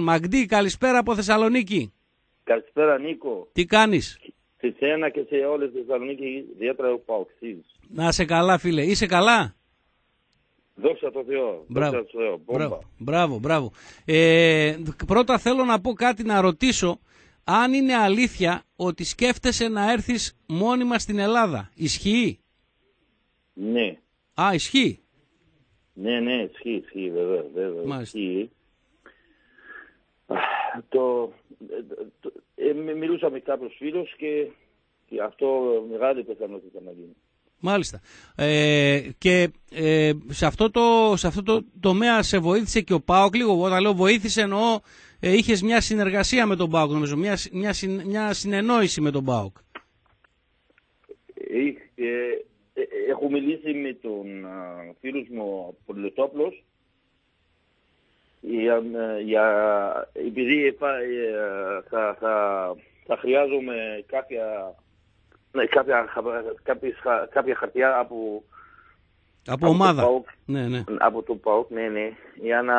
Μαγντή, καλησπέρα από Θεσσαλονίκη. Καλησπέρα Νίκο. Τι κάνεις; Σε σένα και σε όλες τις Θεσσαλονίκη, ιδιαίτερα ο Παοξής. Να σε καλά φίλε. Είσαι καλά; Δόξα τω Θεώ. Μπράβο. Δόξα τω Θεώ. Μπόμπα. Μπράβο, μπράβο, μπράβο. Ε, πρώτα θέλω να πω κάτι να ρωτήσω αν είναι αλήθεια ότι σκέφτεσαι να έρθεις μόνιμα στην Ελλάδα. Ισχύει; Ναι. Α, ισχύει. Ναι, ναι, ισχύει, ισχύει, βέβαια, βέβαια, Μάλιστα. ισχύει. Α, Το, ε, το, ε, μι- μιλούσα με κάποιους φίλους και, και αυτό μεγάλη πιθανότητα να γίνει. Μάλιστα. Ε, και ε, σε, αυτό το, σε αυτό το τομέα σε βοήθησε και ο ΠΑΟΚ λίγο. Όταν λέω βοήθησε εννοώ ε, είχες μια συνεργασία με τον ΠΑΟΚ νομίζω. Μια, μια, συν- μια συνεννόηση με τον ΠΑΟΚ. Ε, ε, ε, έχω μιλήσει με τον α, φίλος μου Πολυτόπλος για, ε, για, επειδή εφα- ε, θα, θα, θα χρειάζομαι κάποια, ναι, κάποια, χα- κάποιες χα- κάποια χαρτιά από, Από το ομάδα. ΠΑΟΚ. Ναι, ναι. από το ΠΑΟΚ, ναι, ναι, για να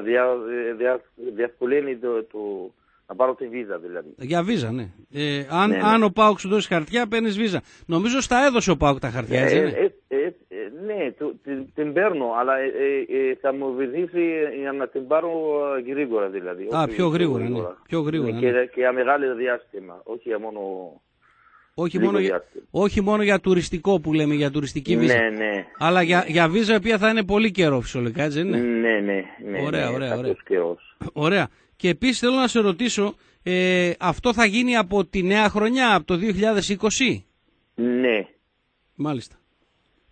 δια, δια, διευκολύνει το, το, να πάρω τη βίζα δηλαδή. Για βίζα, ναι. Ε, αν, Ναι, ναι. αν ο Πάουκ σου δώσει χαρτιά, παίρνεις βίζα. Νομίζω στα έδωσε ο Πάουκ τα χαρτιά, έτσι Ε, είναι. ε, ε, ε, ναι, το- την, την παίρνω, αλλά ε, ε, ε, θα μου βοηθήσει για να την πάρω ε, γρήγορα δηλαδή. Α, όχι πιο γρήγορα, ναι. Πιο γρήγορα, Ναι, ναι. Και, και για μεγάλο διάστημα, όχι για μόνο... όχι, λίγο μόνο για, διάστημα. όχι μόνο για τουριστικό που λέμε, για τουριστική βίζα. Ναι, ναι. Αλλά για, για βίζα η οποία θα είναι πολύ καιρό φυσικά, έτσι δεν είναι; Ναι, ναι, ναι. Ωραία, ναι, ωραία, αυτός ωραία. καιρός. Ωραία. Και επίσης θέλω να σε ρωτήσω, ε, αυτό θα γίνει από τη νέα χρονιά, από το 2020. Ναι. Μάλιστα.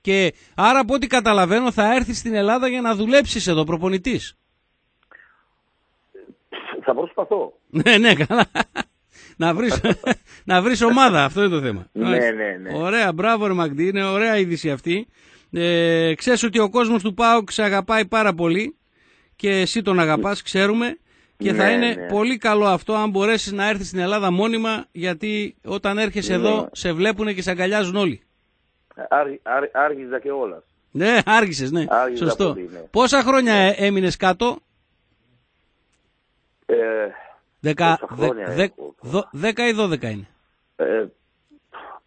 Και άρα από ό,τι καταλαβαίνω θα έρθει στην Ελλάδα για να δουλέψεις εδώ προπονητής. Θα προσπαθώ. Ναι, ναι, καλά. να βρεις, να βρεις ομάδα, αυτό είναι το θέμα. Ναι, Μάλιστα. ναι, ναι. Ωραία, μπράβο ρε Μαγντή, είναι ωραία είδηση αυτή. Ε, ξέρεις ότι ο κόσμος του ΠΑΟΚ σε αγαπάει πάρα πολύ και εσύ τον αγαπάς, ξέρουμε. Και θα Ναι, είναι ναι. πολύ καλό αυτό αν μπορέσεις να έρθεις στην Ελλάδα μόνιμα γιατί όταν έρχεσαι Ναι. εδώ σε βλέπουν και σε αγκαλιάζουν όλοι. Άρχι- άρχι- Άρχιζα και όλας. Ναι, άργησες, ναι. Άργησα Σωστό. πολύ, ναι. Πόσα χρόνια ε, έμεινες κάτω; Ε, Δεκα, Πόσα δε- χρόνια δε- έχω. δω- δέκα ή δώδεκα είναι; ε,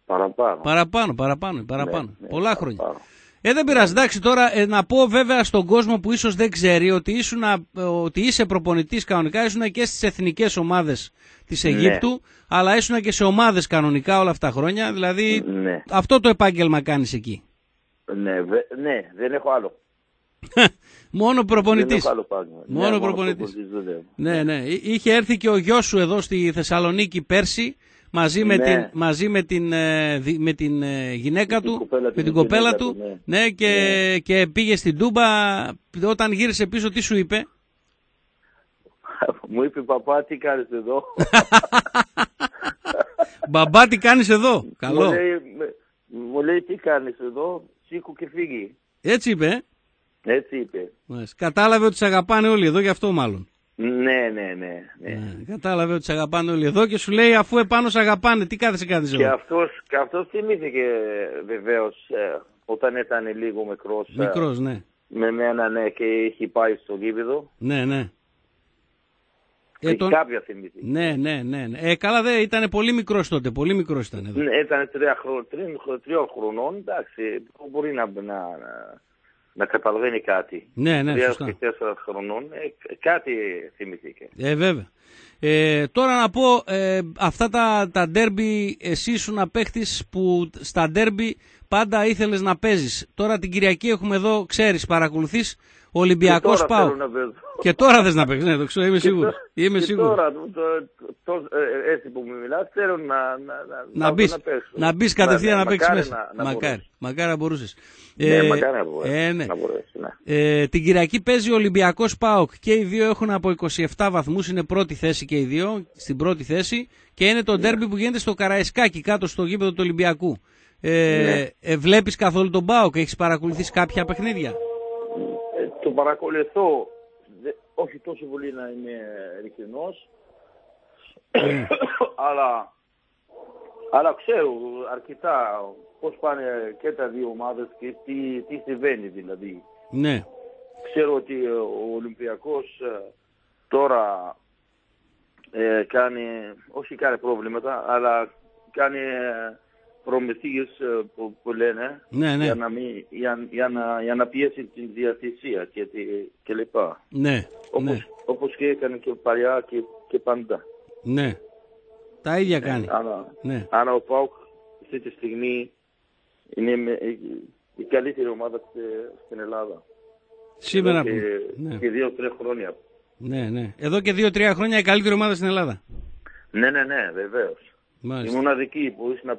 παραπάνω. Παραπάνω, παραπάνω, παραπάνω. Ναι, ναι, Πολλά χρόνια. παραπάνω. Ε, δεν πειράζει. Εντάξει, τώρα ε, να πω βέβαια στον κόσμο που ίσως δεν ξέρει ότι, ήσουν, ε, ότι είσαι προπονητής κανονικά, ήσουν και στις εθνικές ομάδες της Αιγύπτου, αλλά ήσουν και σε ομάδες κανονικά όλα αυτά τα χρόνια. Δηλαδή, Ναι, αυτό το επάγγελμα κάνεις εκεί. ναι, βε- ναι, δεν έχω άλλο. Μόνο Δεν προπονητής. έχω άλλο πράγμα. Μόνο Ναι, προπονητής. δουλεύω. Ναι, ναι. Εί- Είχε έρθει και ο γιος σου εδώ στη Θεσσαλονίκη πέρσι μαζί με Ναι. την, μαζί με την, ε, δι- με την ε, γυναίκα την του, κοπέλα με του, την με την κοπέλα γυναίκα του, του, ναι, και, και πήγε στην Τούμπα. Όταν γύρισε πίσω, τι σου είπε; Μου είπε παπά τι κάνεις εδώ; Μπαμπά, τι κάνεις εδώ; Καλό. Μου λέει, με- μου λέει τι κάνεις εδώ, σήκω και φύγει. Έτσι είπε. ε; Έτσι είπε. Μάλιστα. Κατάλαβε ότι σε αγαπάνε όλοι εδώ, γι' αυτό μάλλον. Ναι, ναι, ναι. ναι. Ναι, κατάλαβε ότι σε αγαπάνε όλοι εδώ και σου λέει αφού επάνω σε αγαπάνε, τι κάθεσαι κάτι Και εδώ. αυτός, και αυτός θυμήθηκε βεβαίως ε, όταν ήταν λίγο μικρός, ε, Μικρός, ναι. με μένα ναι και είχε πάει στο γήπεδο. Ναι, ναι. Ε, Ε, τον- Κάποια θυμήθηκε. Ναι, ναι, ναι. ναι. Ε, καλά, δεν ήταν πολύ μικρός τότε. Πολύ μικρός ήταν εδώ. Ναι, ήταν τρία χρο- τριν- χρο- τριών χρονών, εντάξει, μπορεί να, να, να, να καταλαβαίνει κάτι. Ναι, ναι, Τρία σωστά. και τέσσερα χρονών, ε, κάτι θυμηθήκε. Ε, βέβαια. Ε, τώρα να πω, ε, αυτά τα, τα ντέρμπι, εσύ ήσουν παίχτης που στα ντέρμπι πάντα ήθελες να παίζεις. Τώρα την Κυριακή έχουμε εδώ, ξέρεις, παρακολουθείς Ολυμπιακός Και τώρα Πάο. θέλω να παίζω. Και τώρα θες να παίξεις, ναι, το ξέρω, είμαι Και σίγουρος. τώρα- Είμαι και σίγουρος. Τώρα, το, το, το- ε, έτσι που μου μιλάς, θέλω να, να, Να μπεις, να, παίξω. να μπεις κατευθείαν Ναι, να παίξεις μακάρι μέσα. Να, να μακάρι, μπορέσω. μακάρι να μπορούσες. Ναι, μακάρι να μπορέσω. ε, ναι. Να μπορέσω, ναι. Ε, την Κυριακή παίζει ο Ολυμπιακός ΠΑΟΚ και οι δύο έχουν από 27 βαθμούς, είναι πρώτη θέση και οι δύο, στην πρώτη θέση και είναι το ντέρμπι που γίνεται στο Καραϊσκάκι κάτω στο γήπεδο του Ολυμπιακού. Ε, Ναι. ε, βλέπεις καθόλου τον ΠΑΟΚ, έχεις παρακολουθήσει κάποια παιχνίδια; Ε, το παρακολουθώ, δε, όχι τόσο πολύ να είμαι ειλικρινός, Ναι. αλλά, αλλά ξέρω αρκετά πώς πάνε και τα δύο ομάδες και τι, τι συμβαίνει δηλαδή. Ναι, Ξέρω ότι ε, ο Ολυμπιακός ε, τώρα ε, κάνει, όχι κάνει προβλήματα, αλλά κάνει ε, προμηθείες ε, που, που λένε Ναι, ναι. για, να μην, για, για, να, για να πιέσει την διατησία και, τη, και λοιπά. Ναι, Όπως, ναι, όπως και έκανε και παλιά και, και πάντα. ναι. Τα ίδια κάνει. Αλλά, Ναι. αλλά ο ΠΑΟΚ αυτή τη στιγμή είναι με- η- η καλύτερη ομάδα στε- στην Ελλάδα. Σήμερα Εδώ που... και, Ναι, και δύο-τρία χρόνια. ναι, ναι. Εδώ και δύο-τρία χρόνια η καλύτερη ομάδα στην Ελλάδα. Ναι, ναι, ναι, βεβαίως. Η Μάλιστα. μοναδική που είσαι να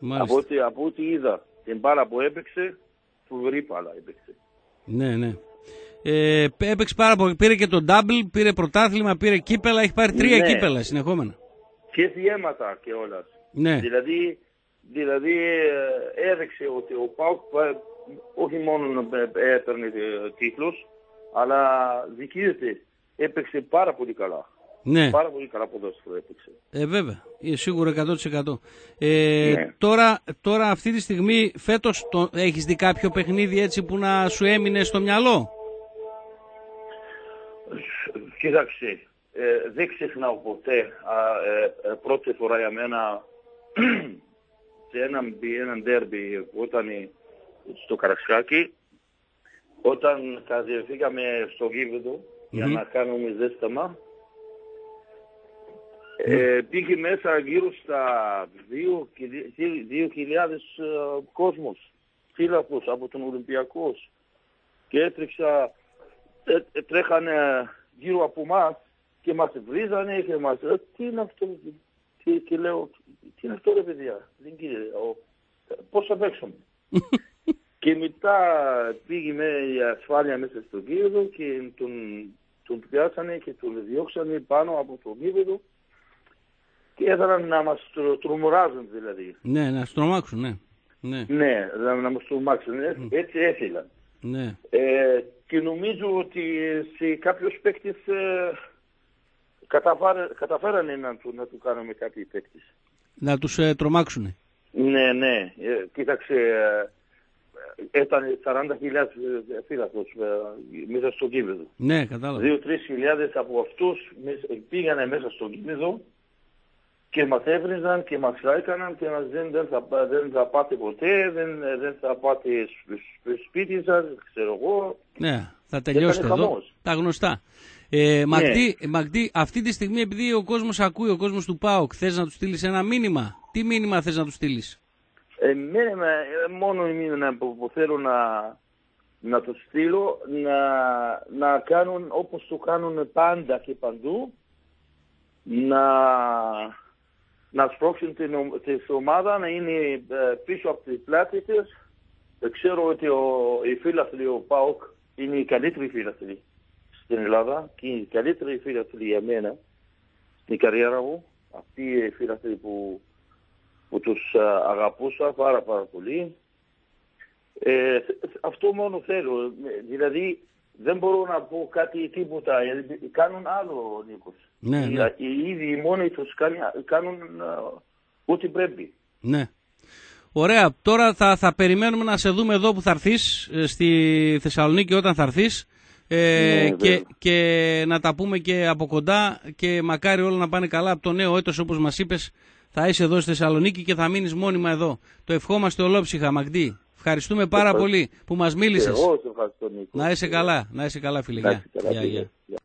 πεις. Από Μάλιστα. ό,τι, από ό,τι είδα την μπάλα που έπαιξε, φοβερή μπάλα έπαιξε. Ναι, ναι. Ε, έπαιξε πάρα πολύ. Πήρε και το double, πήρε πρωτάθλημα, πήρε κύπελα. Έχει πάρει τρία Ναι. κύπελα συνεχόμενα. Και διέματα και όλα. Ναι, Δηλαδή, δηλαδή ε, έδειξε ότι ο ΠΑΟΚ ε, όχι μόνο ε, έπαιρνε ε, τίτλους, αλλά δικαιούται. Έπαιξε πάρα πολύ καλά. Ναι. Πάρα πολύ καλά ποδόσφαιρο έπαιξε. Ε, βέβαια. Ε, σίγουρα 100%. Ε, Ναι. τώρα, τώρα αυτή τη στιγμή, φέτος, το, έχεις δει κάποιο παιχνίδι έτσι που να σου έμεινε στο μυαλό; Κοίταξε, ε, δεν ξεχνάω ποτέ α, ε, ε, πρώτη φορά για μένα σε έναν, έναν ντέρμπι που ήταν ε, στο Καρασχάκι όταν κατεβήκαμε στο γήπεδο για Μμμ. να κάνουμε ζέσταμα ε, πήγε μέσα γύρω στα 2.000 ε, κόσμος φύλακος από τον Ολυμπιακός και έτρεξα ε, ε, τρέχανε γύρω από μας και μας βρίζανε και μας ε, τι είναι αυτό και, και λέω τι είναι αυτό ρε παιδιά δεν κύριε ο, πώς θα παίξουμε; Και μετά πήγε με η ασφάλεια μέσα στο γήπεδο και τον, τον πιάσανε και τον διώξανε πάνω από το γήπεδο και ήθελαν να μας τρο- τρομοράζουν δηλαδή. Ναι, να σου τρομάξουν, ναι. Ναι, Ναι, να, να μας τρομάξουν. Ε, Έτσι έθελαν. ναι. Ε, και νομίζω ότι σε κάποιους παίκτες ε, καταφέρα- καταφέρανε να του, να του κάνουμε κάποιοι παίκτες. Να τους ε, τρομάξουν. Ναι, ναι. Ε, κοίταξε, ε, ήταν 40.000 φύλακος ε, μέσα στο γήπεδο. Ναι, κατάλαβα. Δύο-τρεις χιλιάδες από αυτούς μες- πήγανε μέσα στο γήπεδο και μας έβριζαν και μας έκαναν και μας δεν, δεν, θα, πά- δεν θα πάτε ποτέ, δεν, δεν θα πάτε στο στο σπίτι σας, ξέρω εγώ. Ναι, θα τελειώσετε Έκανε εδώ. χαμός. Τα γνωστά. Ε, Μαγδί, Μαγδί, αυτή τη στιγμή επειδή ο κόσμος ακούει, ο κόσμος του ΠΑΟΚ, θες να του στείλεις ένα μήνυμα; Τι μήνυμα θες να του στείλεις; Ε, μήνυμα, ε, μόνο η μήνυμα που, που θέλω να, να το στείλω, να, να κάνουν όπως το κάνουν πάντα και παντού, να, να σπρώξουν την, ο- την ομάδα να είναι ε, πίσω από τις πλάτη της. Ε, Ξέρω ότι ο, οι φίλαθλοι, ο ΠΑΟΚ, είναι οι καλύτεροι φίλαθλοι στην Ελλάδα και οι καλύτεροι φίλαθλοι για μένα στην καριέρα μου. Αυτοί οι φίλαθλοι που, που τους α, αγαπούσα πάρα πάρα πολύ. Ε, αυτό μόνο θέλω. Ε, Δηλαδή δεν μπορώ να πω κάτι τίποτα. Ε, Κάνουν άλλο, Νίκος. Ναι, οι, ναι. οι ίδιοι οι μόνοι τους κάνει- κάνουν α, ό,τι πρέπει. Ναι. Ωραία. Τώρα θα, θα περιμένουμε να σε δούμε εδώ που θα έρθεις ε, στη Θεσσαλονίκη όταν θα έρθεις ε, Ναι, και, βέβαια. και να τα πούμε και από κοντά και μακάρι όλα να πάνε καλά από το νέο έτος όπως μας είπες θα είσαι εδώ στη Θεσσαλονίκη και θα μείνεις μόνιμα εδώ. Το ευχόμαστε ολόψυχα Μαγδί. Ευχαριστούμε πάρα Ευχαριστώ. πολύ που μας μίλησες. Εγώ σε ευχαριστώ, Νίκο. Να είσαι καλά, να είσαι καλά φίλε. Να Γεια. είσαι καλά, Γεια, φίλε. γεια. Γεια.